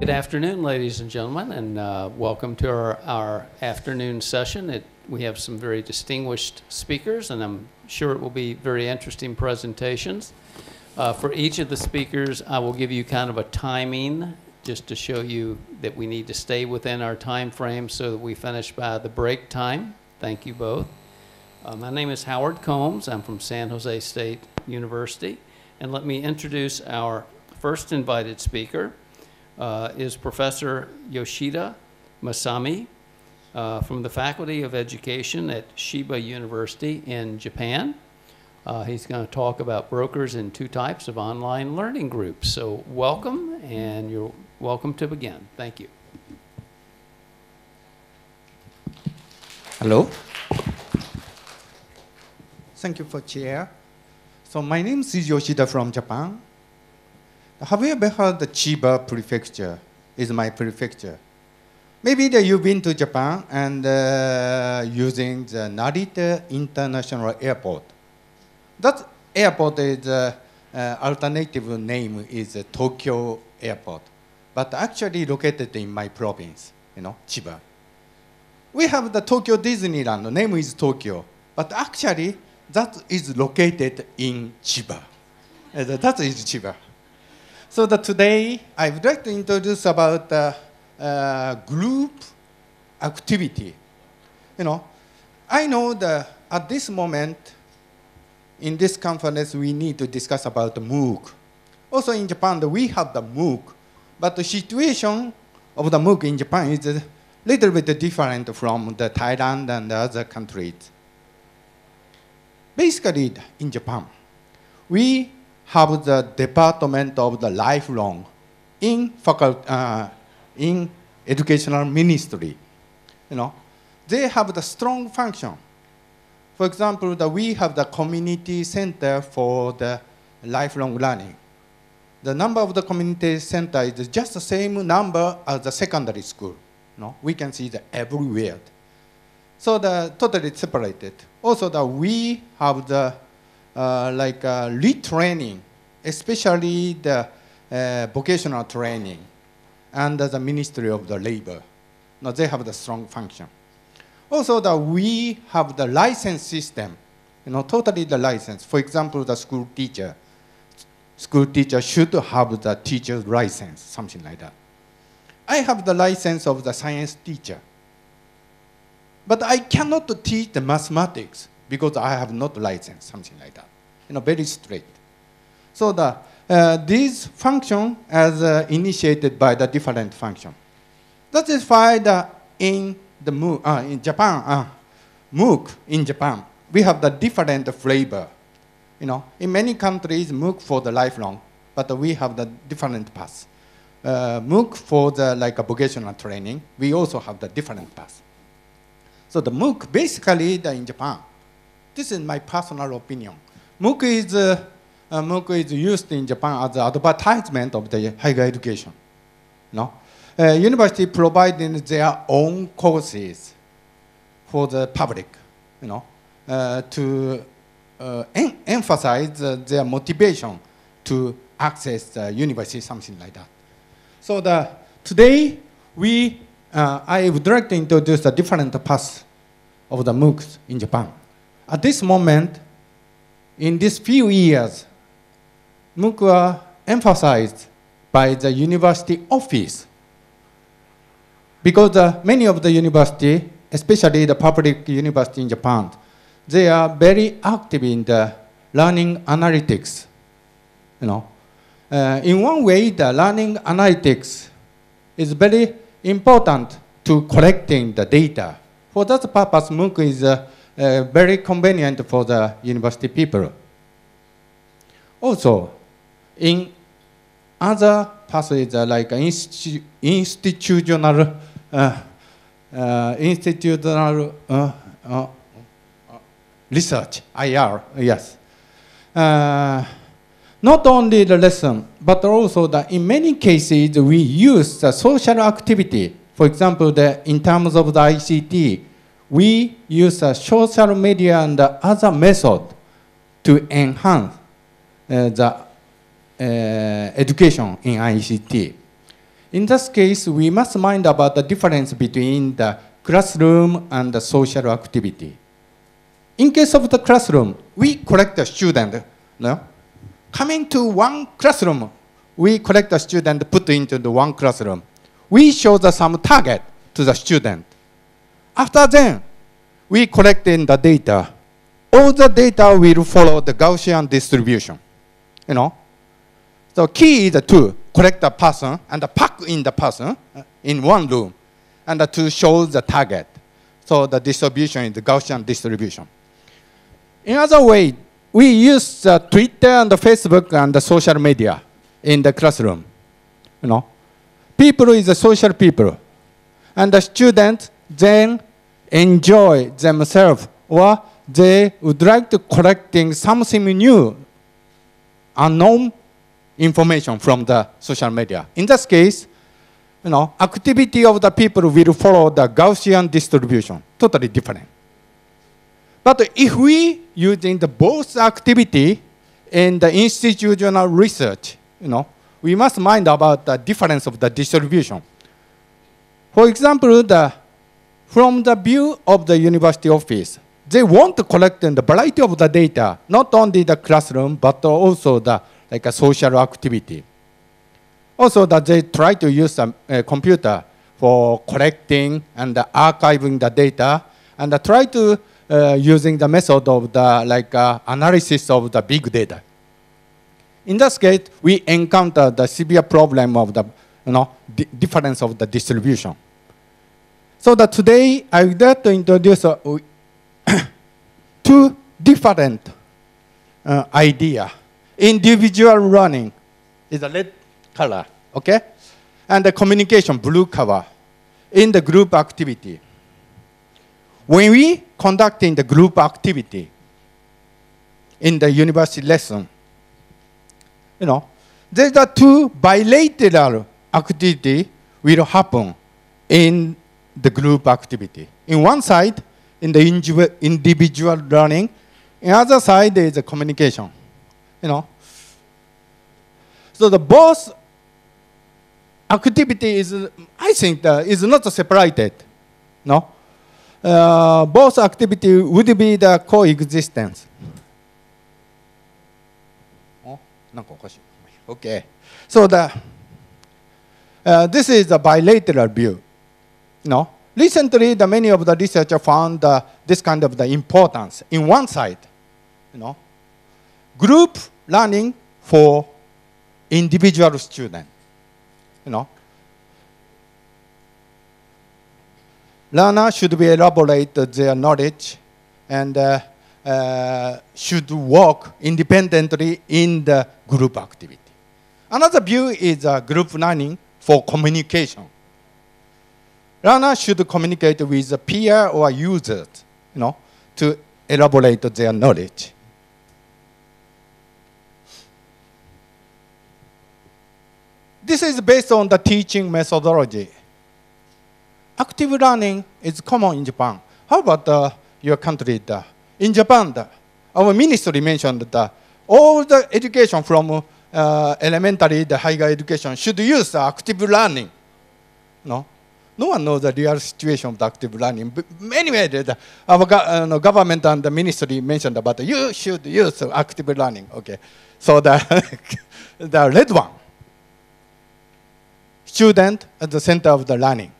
Good afternoon, ladies and gentlemen, and uh, welcome to our, our afternoon session. It, we have some very distinguished speakers, and I'm sure it will be very interesting presentations. Uh, for each of the speakers, I will give you kind of a timing just to show you that we need to stay within our time frame so that we finish by the break time. Thank you both. Uh, my name is Howard Combs. I'm from San Jose State University. And let me introduce our first invited speaker uh, is Professor Yoshida Masami uh, from the Faculty of Education at Chiba University in Japan. Uh, he's going to talk about brokers in two types of online learning groups. So welcome, and you're welcome to begin. Thank you. Hello. Thank you for chair. So my name is Yoshida from Japan. Have you ever heard the Chiba prefecture is my prefecture? Maybe that you've been to Japan and uh, using the Narita International Airport. That airport is uh, uh, alternative name is uh, Tokyo Airport, but actually located in my province, you know, Chiba. We have the Tokyo Disneyland, the name is Tokyo, but actually that is located in Chiba. Uh, that is Chiba. So that today I would like to introduce about uh, uh, group activity. You know, I know that at this moment in this conference we need to discuss about the MOOC. Also in Japan we have the MOOC, but the situation of the MOOC in Japan is a little bit different from the Thailand and the other countries. Basically, in Japan, we have the Department of the Lifelong in, faculty, uh, in Educational Ministry. You know, they have the strong function. For example, the, we have the Community Center for the Lifelong Learning. The number of the community center is just the same number as the secondary school. You know, we can see that everywhere. So the totally separated. Also that we have the like uh, retraining, especially the uh, vocational training under the Ministry of the Labor. Now they have the strong function. Also that we have the license system, you know, totally the license. For example, the school teacher. School teacher should have the teacher's license, something like that. I have the license of the science teacher. But I cannot teach the mathematics because I have not license, something like that. You know, very straight. So the, uh, these function as uh, initiated by the different function. That is why the, in the uh, in Japan, uh, MOOC in Japan, we have the different flavor. You know, in many countries, MOOC for the lifelong, but we have the different path. Uh, MOOC for the like a vocational training, we also have the different path. So the MOOC, basically the, in Japan, this is my personal opinion. MOOC is, uh, uh, MOOC is used in Japan as advertisement of the higher education. No? Uh, university providing their own courses for the public, you know, uh, to uh, em emphasize their motivation to access the university, something like that. So the, today, we uh, I would like to introduce the different paths of the MOOCs in Japan. At this moment, in these few years, MOOC are emphasized by the university office because uh, many of the university, especially the public university in Japan, they are very active in the learning analytics. You know, uh, in one way, the learning analytics is very important to collecting the data. For that purpose, MOOC is uh, uh, very convenient for the university people. Also, in other passages uh, like institu institutional, uh, uh, institutional uh, research, IR, yes. Not only the lesson, but also that in many cases we use the social activity. For example, the, in terms of the ICT, we use the social media and the other method to enhance uh, the uh, education in ICT. In this case, we must mind about the difference between the classroom and the social activity. In case of the classroom, we collect the student. No? Coming to one classroom, we collect the student, put into the one classroom. We show the some target to the student. After then, we collect in the data. All the data will follow the Gaussian distribution. You know, so key is to collect the person and pack in the person in one room and to show the target. So the distribution is the Gaussian distribution. In other way, we use uh, Twitter and Facebook and the social media in the classroom. You know, people is a social people, and the students then enjoy themselves or they would like to collecting something new, unknown information from the social media. In this case, you know, activity of the people will follow the Gaussian distribution, totally different. But if we using the both activity in the institutional research, you know, we must mind about the difference of the distribution. For example, the, from the view of the university office, they want to collect the variety of the data, not only the classroom, but also the like a social activity. Also, that they try to use a, a computer for collecting and archiving the data, and try to uh, using the method of the like uh, analysis of the big data. In this case, we encounter the severe problem of the you know, difference of the distribution. So that today I would like to introduce uh, two different uh, idea. Individual learning is a red color, okay? And the communication, blue color, in the group activity. When we conducting the group activity in the university lesson, you know, there's a two bilateral activity will happen in the group activity. In one side, in the individual learning, in other side is the communication. You know, so the both activity is, I think, uh, is not separated. No, uh, both activity would be the coexistence. Oh, okay. So the uh, this is a bilateral view. No. Recently, the many of the researchers found uh, this kind of the importance in one side. You know, group learning for individual student. You know, learner should be elaborate their knowledge and uh, uh, should work independently in the group activity. Another view is uh, group learning for communication. Learner should communicate with a peer or users, you know, to elaborate their knowledge. This is based on the teaching methodology active learning is common in Japan. How about uh, your country? The, in Japan, the, our ministry mentioned that all the education from uh, elementary, the higher education should use active learning. No, no one knows the real situation of the active learning. But anyway, the, our uh, government and the ministry mentioned about you should use active learning. Okay, so the the red one, student at the center of the learning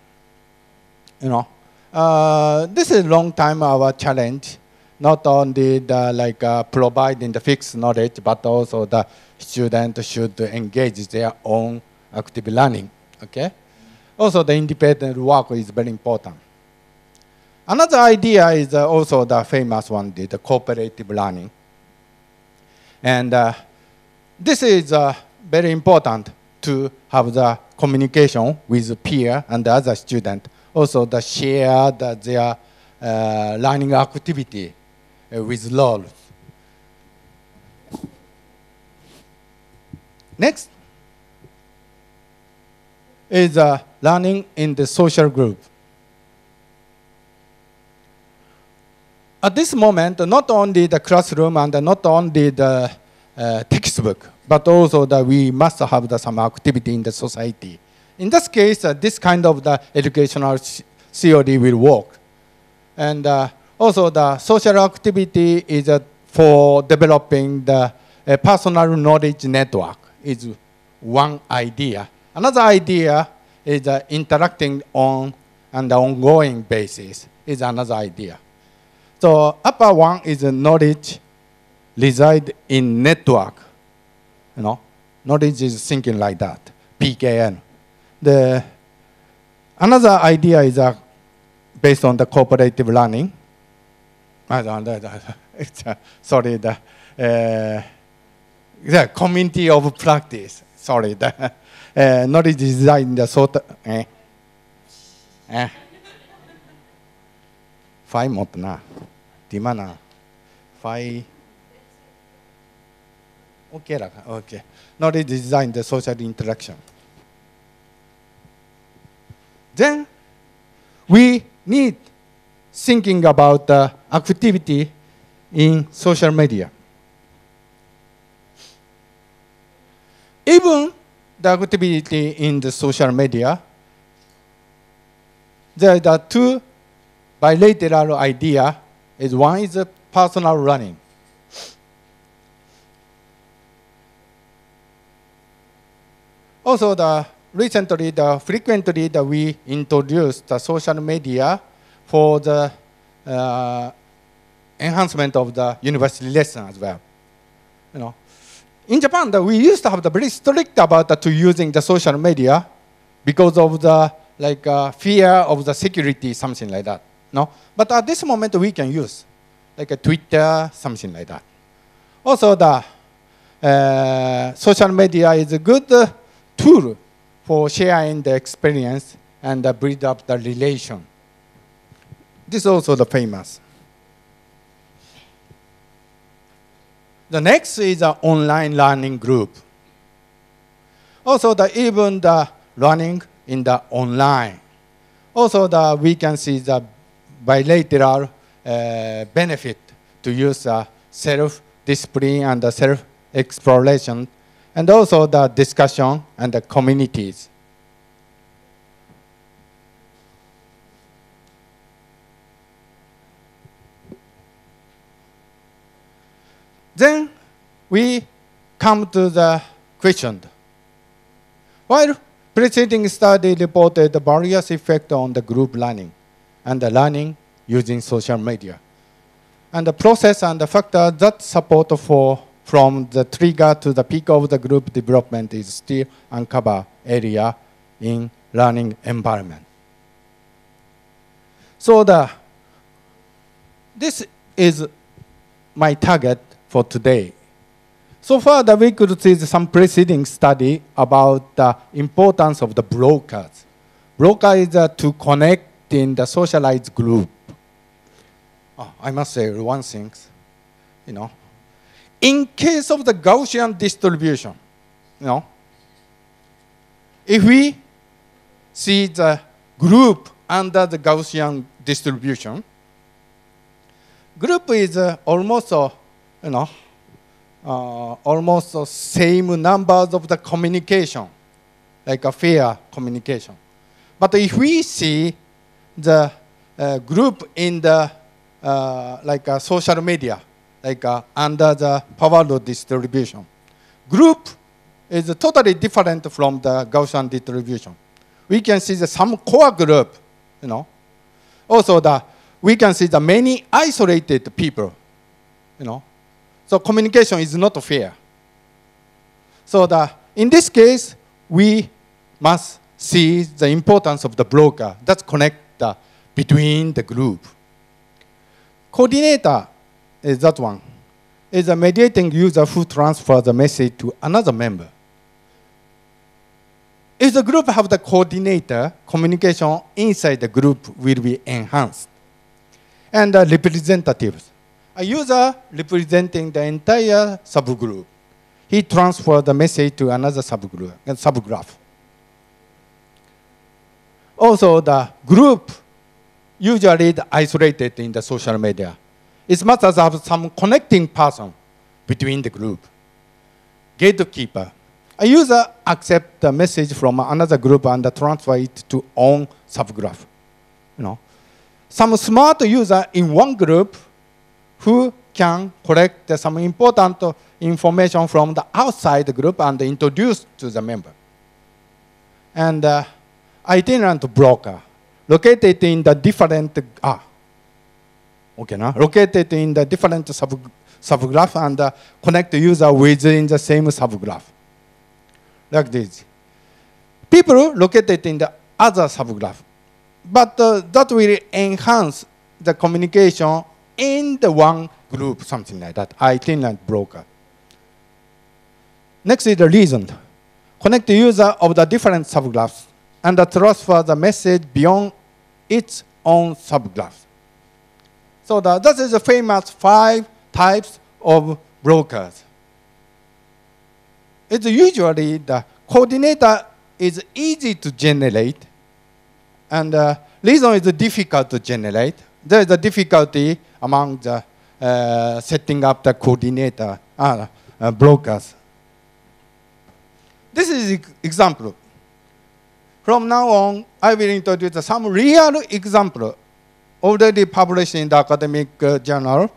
you know, uh, this is a long time our challenge, not only the, like uh, providing the fixed knowledge, but also the student should engage their own active learning, okay? Also the independent work is very important. Another idea is uh, also the famous one, the, cooperative learning. And uh, this is uh, very important to have the communication with peer and the other student also the share the, their uh, learning activity uh, with LOL. Next is uh, learning in the social group. At this moment, not only the classroom and not only the uh, textbook, but also that we must have the, some activity in the society in this case, uh, this kind of the educational c- theory will work. And uh, also the social activity is uh, for developing the uh, personal knowledge network is one idea. Another idea is uh, interacting on an ongoing basis is another idea. So upper one is knowledge reside in network. You know, knowledge is thinking like that. PKN. The another idea is uh, based on the cooperative learning. Uh, sorry, the, uh, the community of practice. Sorry, the uh, knowledge design in the sort. Eh, eh. ファイ持ったな。di mana? Fai. Okay lah, okay. Now they design the social interaction. Then we need thinking about the activity in social media. Even the activity in the social media, there are two bilateral idea is one is personal running. Also, the recently, the frequently that we introduced the social media for the uh, enhancement of the university lesson as well. You know, in Japan, we used to have the very strict about the, to using the social media because of the like uh, fear of the security, something like that. No, but at this moment we can use like a Twitter, something like that. Also, the uh, social media is a good uh, tool for sharing the experience and uh, build up the relation. This is also the famous. The next is an online learning group. Also, the, even the learning in the online. Also, the, we can see the bilateral uh, benefit to use uh, self-discipline and the self-exploration, and also the discussion and the communities. Then we come to the question. While preceding study reported the various effects on the group learning and the learning using social media. And the process and the factor that support for from the trigger to the peak of the group development is still uncovered area in learning environment. So the, this is my target for today. So far, that we could see some preceding study about the importance of the brokers. Broker is uh, to connect in the socialized group. Oh, I must say one thing, you know, in case of the Gaussian distribution, you know, if we see the group under the Gaussian distribution, group is uh, almost, uh, you know, uh, almost the same numbers of the communication, like a fair communication. But if we see the uh, group in the uh, like a social media, like uh, under the power law distribution, group is totally different from the Gaussian distribution. We can see the some core group, you know. Also, the we can see the many isolated people, you know. So communication is not fair. So the, in this case, we must see the importance of the broker that connect the, between the group. Coordinator is that one. Is a mediating user who transfers the message to another member. If the group have the coordinator, communication inside the group will be enhanced. And the representatives. A user representing the entire subgroup. He transfers the message to another subgroup, uh, subgraph. Also, the group usually isolated in the social media. It must have some connecting person between the group. Gatekeeper. a user accepts the message from another group and transfer it to own subgraph. You know, some smart user in one group who can collect some important information from the outside group and introduce to the member. And uh, itinerant broker located in the different ah, okay, now located in the different sub, subgraph and uh, connect user within the same subgraph, like this. People located in the other subgraph, but uh, that will enhance the communication in the one group, something like that, itinerant broker. Next is the liaison. Connect the user of the different subgraphs and transfer the message beyond its own subgraphs. So the, that is the famous five types of brokers. It's usually the coordinator is easy to generate, and uh, liaison is difficult to generate. There is a difficulty among the uh, setting up the coordinator uh, uh, brokers. This is an example. From now on, I will introduce some real example already published in the academic uh, journal.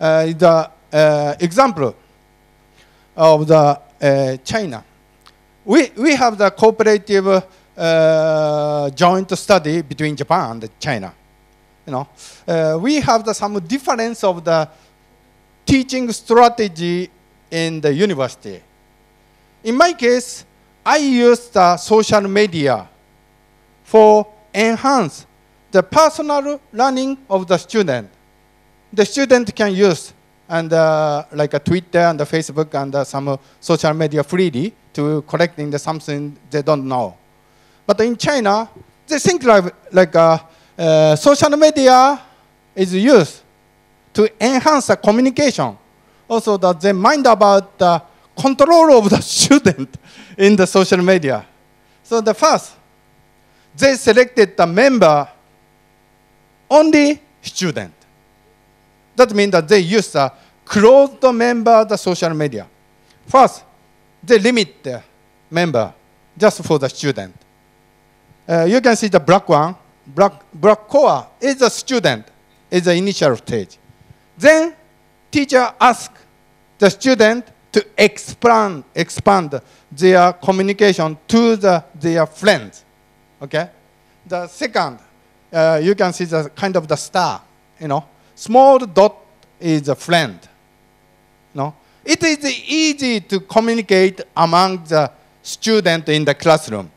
Uh, the uh, example of the uh, China. We, we have the cooperative uh, joint study between Japan and China. You know, uh, we have the, some difference of the teaching strategy in the university. In my case, I use the social media for enhance the personal learning of the student. The student can use and uh, like a Twitter and a Facebook and uh, some uh, social media freely to collecting the something they don't know. But in China, they think like, like uh, uh, social media is used to enhance the communication. Also that they mind about the control of the student in the social media. So the first, they selected the member only student. That means that they use the closed member the social media. First, they limit the member just for the student. Uh, you can see the black one, core is a student, is the initial stage. Then teacher ask the student to expand, expand their communication to the, their friends. Okay? The second, uh, you can see the kind of the star, you know. Small dot is a friend. No? It is easy to communicate among the student in the classroom.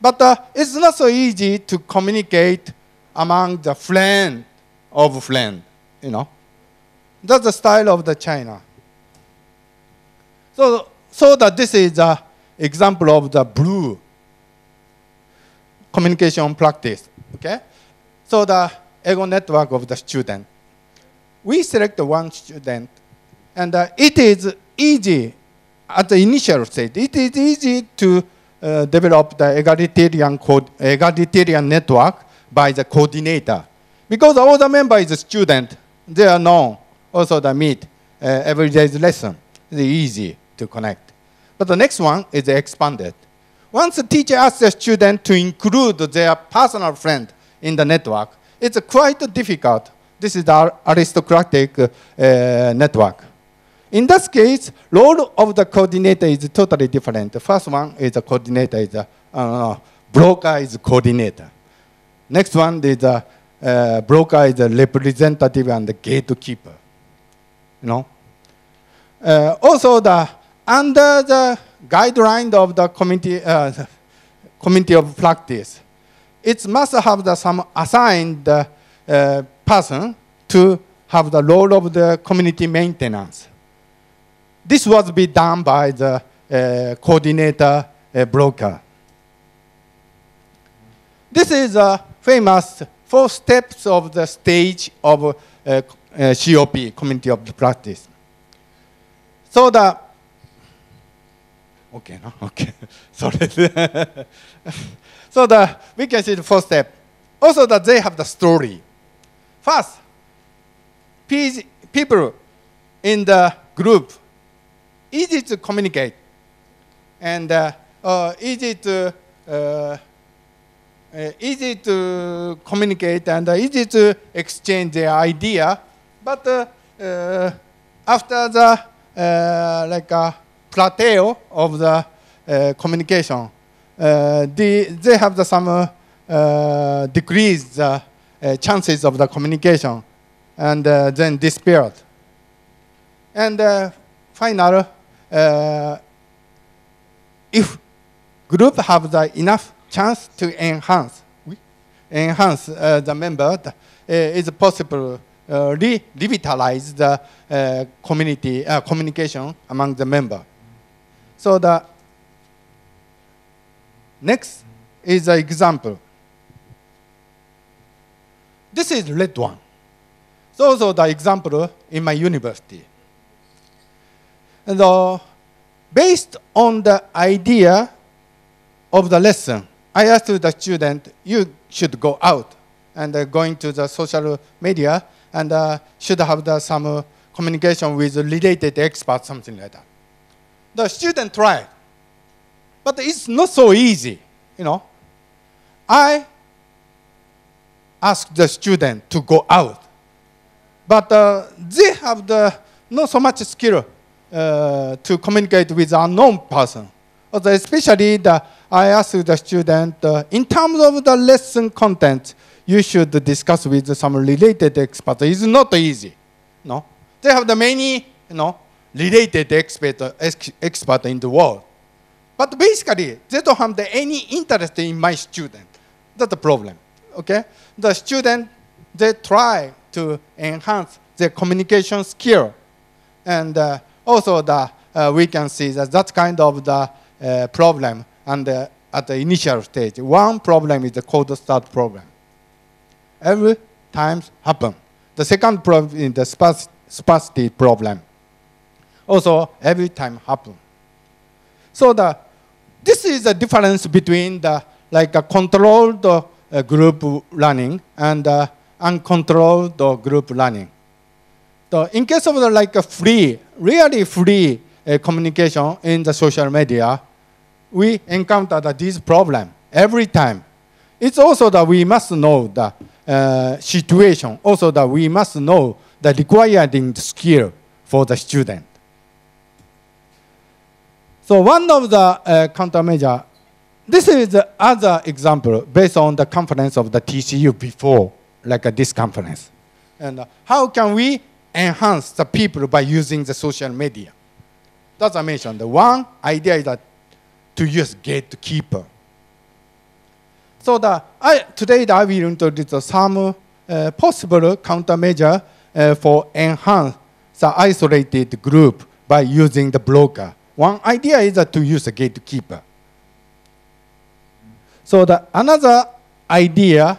But uh, it's not so easy to communicate among the friend of friend, you know. That's the style of the China. So, so that this is an example of the blue communication practice. Okay? So the ego network of the student. We select one student, and uh, it is easy at the initial stage. It is easy to uh, develop the egalitarian, egalitarian network by the coordinator. Because all the member is a student, they are known. Also the meet uh, every day's lesson. It's easy to connect. But the next one is expanded. Once the teacher asks the student to include their personal friend in the network, it's quite difficult. This is the aristocratic uh, network. In this case, role of the coordinator is totally different. The first one is a coordinator, is a uh, broker is coordinator. Next one is a uh, broker is a representative and the gatekeeper. You know. Uh, also, the under the guideline of the committee, uh, committee of practice, it must have the, some assigned uh, person to have the role of the community maintenance. This was be done by the uh, coordinator uh, broker. This is a famous four steps of the stage of uh, uh, COP, community of practice. So the okay, no? okay, sorry. so the we can see the first step. Also that they have the story. First, people in the group easy to communicate. and uh, uh, easy to uh, uh, easy to communicate and uh, easy to exchange their idea. But uh, after the like uh, plateau of the communication, the, they have the some uh, decreased uh, uh, chances of the communication and then disappeared. And final, uh, if group have the enough chance to enhance, enhance uh, the member, uh, it's possible uh, re- revitalize the uh, community uh, communication among the member. So the next is an example. This is red one. So also the example in my university. And uh, based on the idea of the lesson, I asked the student, you should go out and uh, going to the social media and uh, should have the, some uh, communication with related experts, something like that. The student tried, but it's not so easy, you know. I asked the student to go out, but uh, they have the not so much skill uh, to communicate with unknown person. Especially the, I asked the student, uh, in terms of the lesson content, you should discuss with some related experts. It's not easy, no. They have the many, you know, related expert, ex- expert in the world. But basically, they don't have the, any interest in my student. That's the problem. Okay? The student, they try to enhance their communication skill. And uh, also, the, uh, we can see that that kind of the uh, problem and at the initial stage. One problem is the cold start problem. Every time happen. The second problem is the sparsity problem. Also, every time happen. So the this is the difference between the like a controlled uh, group learning and uh, uncontrolled group learning. So in case of the like a free, really free uh, communication in the social media, we encounter that this problem every time. It's also that we must know the uh, situation, also that we must know the required skill for the student. So one of the uh, countermeasure, this is the other example based on the conference of the TCU before, like uh, this conference. And uh, how can we enhance the people by using the social media? That's I mentioned. The one idea is that to use gatekeeper. So the, I, today I will introduce some uh, possible countermeasure uh, for enhance the isolated group by using the broker. One idea is that to use a gatekeeper. So the another idea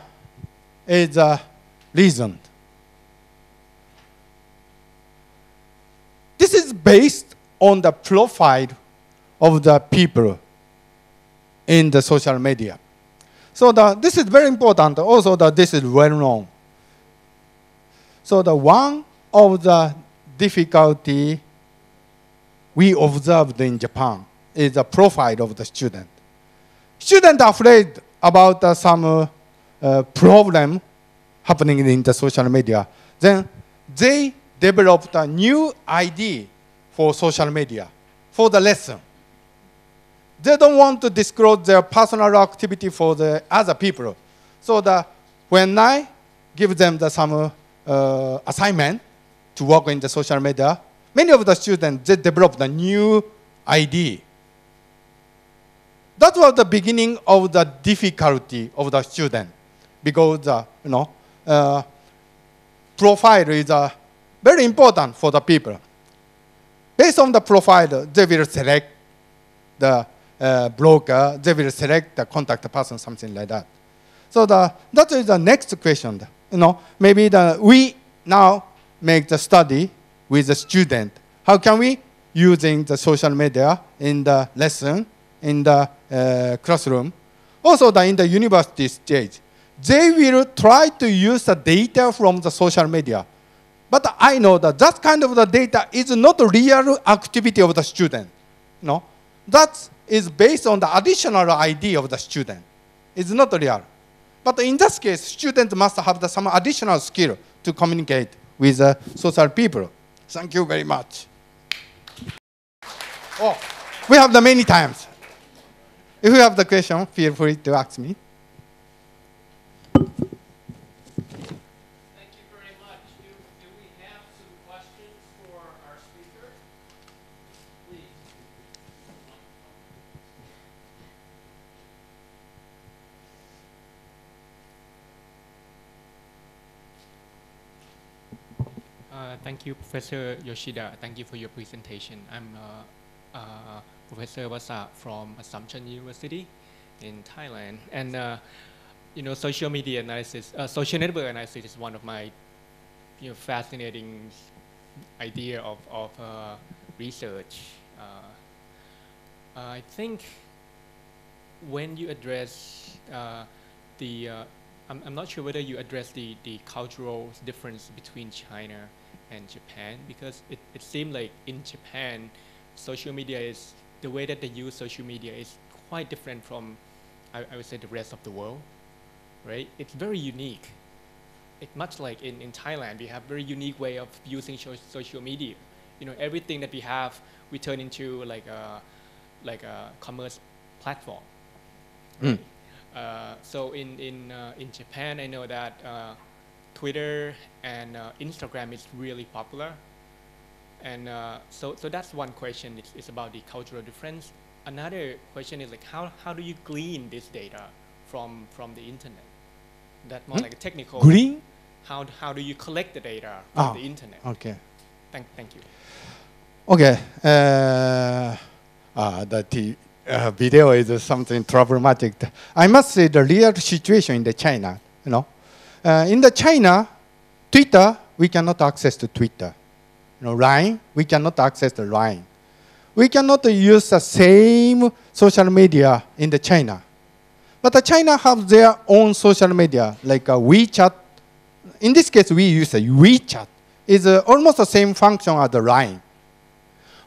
is uh, liaison. This is based on the profile of the people in the social media. So the, this is very important. Also, that this is well known. So the one of the difficulty we observed in Japan is the profile of the student. Students are afraid about uh, some uh, problem happening in the social media. Then they developed a new ID for social media, for the lesson. They don't want to disclose their personal activity for the other people. So that when I give them the, some uh, assignment to work in the social media, many of the students they developed a new ID. That was the beginning of the difficulty of the student, because uh, you know uh, profile is uh, very important for the people. Based on the profile, they will select the uh, broker, they will select the contact person, something like that. So the, that is the next question. You know, maybe the, we now make the study with the student. How can we using the social media in the lesson, in the uh, classroom? Also the, in the university stage, they will try to use the data from the social media. But I know that that kind of the data is not real activity of the student. No, that is based on the additional ID of the student. It's not real. But in this case, students must have the, some additional skill to communicate with uh, social people. Thank you very much. Oh, we have the many times. If you have the question, feel free to ask me. Thank you very much. Do, do we have some questions for our speaker? Please. Uh, thank you, Professor Yoshida. Thank you for your presentation. I'm uh, uh, Professor Wasa from Assumption University in Thailand. And, uh, you know, social media analysis, uh, social network analysis is one of my, you know, fascinating idea of, of uh, research. Uh, I think when you address uh, the, uh, I'm, I'm not sure whether you address the, the cultural difference between China and Japan because it, it seemed like in Japan, social media is, the way that they use social media is quite different from, I, I would say, the rest of the world, right? It's very unique. It, much like in, in Thailand, we have very unique way of using so- social media. You know, everything that we have, we turn into like a, like a commerce platform. Mm. Uh, so in in uh, in Japan, I know that uh, Twitter and uh, Instagram is really popular, and uh, so so that's one question. It's, it's about the cultural difference. Another question is like how how do you glean this data from from the internet? That more Hmm? like a technical. Green? How how do you collect the data from Ah, the internet? Okay. Thank thank you. Okay. Uh, uh, the uh, video is something problematic. I must say the real situation in the China, you know. Uh, in the China, Twitter, we cannot access to Twitter. You know, Line, we cannot access the Line. We cannot use the same social media in the China. But the China have their own social media, like uh, WeChat. In this case, we use a WeChat. It's uh, almost the same function as the Line.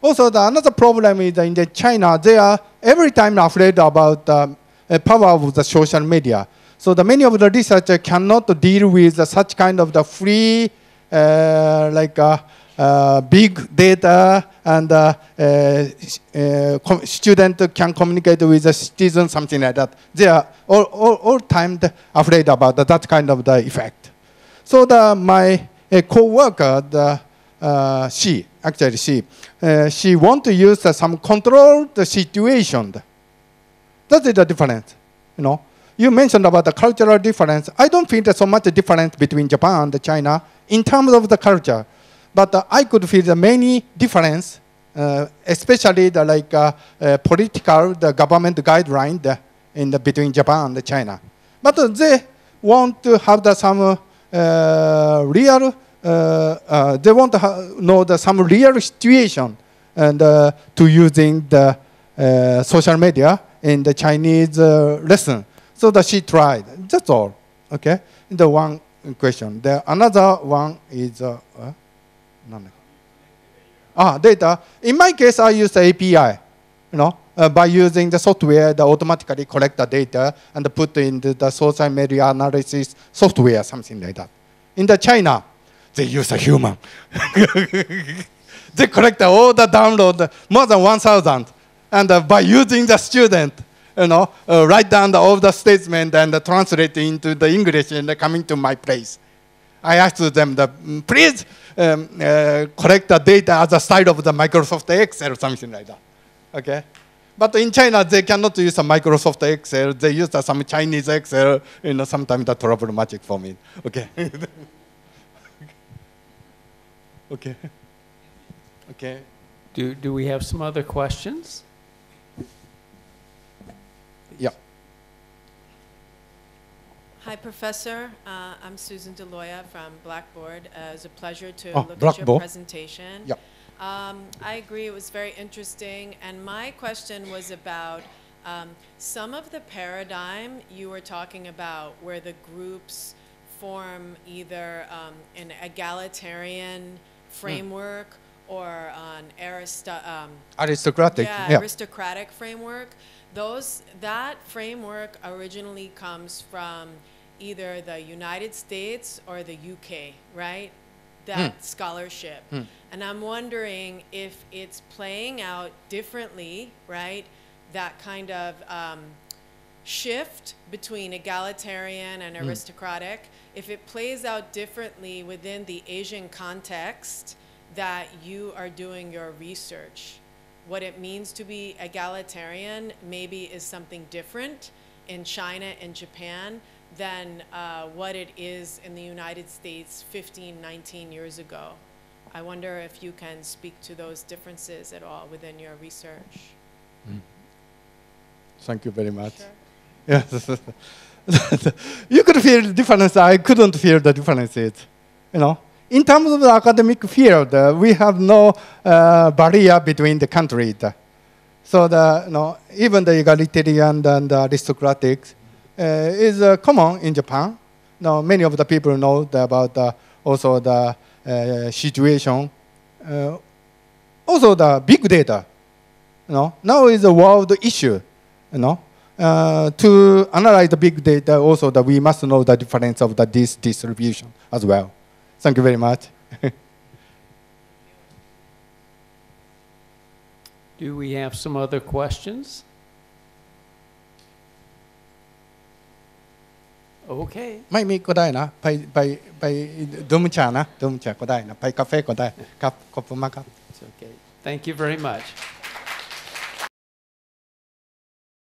Also, the another problem is in the China, they are every time afraid about the uh, power of the social media. So the many of the researchers cannot deal with such kind of the free, uh, like uh, uh, big data and student can communicate with the citizen, something like that. They are all, all, all time afraid about that kind of the effect. So the, my co-worker, the, uh, she, actually she, uh, she want to use uh, some control the situation. That is the difference, you know. You mentioned about the cultural difference. I don't there's so much difference between Japan and China in terms of the culture, but uh, I could feel the many difference, uh, especially the like uh, uh, political, the government guideline the, in the between Japan and China. But uh, they want to have the some uh, real, uh, uh, they want to know the some real situation and uh, to using the uh, social media in the Chinese uh, lesson. So that she tried. That's all. Okay. The one question. The another one is uh, uh, ah data. In my case, I use the API. You know, uh, by using the software, that automatically collect the data and put into the social media analysis software, something like that. In the China, they use a human. they collect all the download, more than 1,000. And uh, by using the student, you know, uh, write down the, all the statement and uh, translate into the English and uh, coming to my place. I asked them, the, "Mm, please um, uh, collect the data as a side of the Microsoft Excel or something like that. Okay? But in China, they cannot use a Microsoft Excel. They use uh, some Chinese Excel. You know, sometimes that's problematic for me. Okay. okay. Okay. Do, do we have some other questions? Yeah. Hi, Professor. Uh, I'm Susan Deloya from Blackboard. Uh, it was a pleasure to Oh, look at your presentation. Yeah. Um, I agree, it was very interesting. And my question was about um, some of the paradigm you were talking about where the groups form either um, an egalitarian framework or an Aristo- um, aristocratic. yeah, aristocratic framework. Those that framework originally comes from either the United States or the UK, right? That hmm. scholarship. Hmm. And I'm wondering if it's playing out differently, right? That kind of um, shift between egalitarian and hmm. aristocratic, if it plays out differently within the Asian context that you are doing your research. What it means to be egalitarian maybe is something different in China and Japan than uh, what it is in the United States 15, 19 years ago. I wonder if you can speak to those differences at all within your research. Thank you very much. Sure. Yes. you could feel the difference. I couldn't feel the differences. You know, in terms of the academic field, uh, we have no uh, barrier between the countries. So the you know, even the egalitarian and the aristocratic is uh, common in Japan. Now many of the people know about the, also the uh, situation. Uh, also the big data. You know, now is a world issue. You know, uh, to analyze the big data, also that we must know the difference of the this distribution as well. Thank you very much. Do we have some other questions? Okay. ไม่มีก็ได้นะ ไปไปไปดื่มชานะดื่มชาก็ได้นะ ไปกาแฟก็ได้ครับ ขอบคุณมากครับ It's okay. Thank you very much.